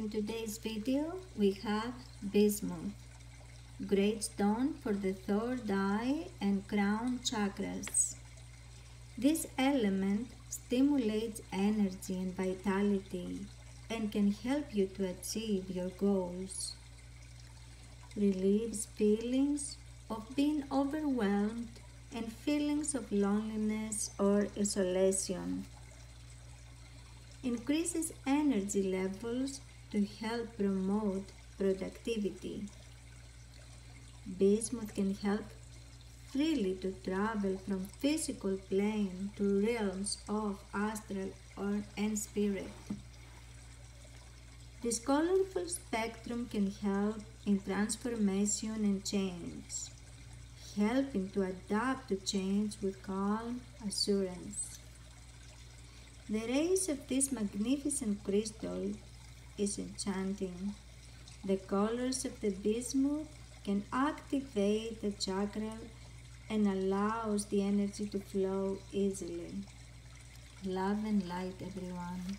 In today's video, we have bismuth, great stone for the third eye and crown chakras. This element stimulates energy and vitality and can help you to achieve your goals. Relieves feelings of being overwhelmed and feelings of loneliness or isolation. Increases energy levels to help promote productivity. Bismuth can help freely to travel from physical plane to realms of astral or and spirit. This colorful spectrum can help in transformation and change, helping to adapt to change with calm assurance. The rays of this magnificent crystal is enchanting. The colors of the bismuth can activate the chakra and allows the energy to flow easily. Love and light everyone.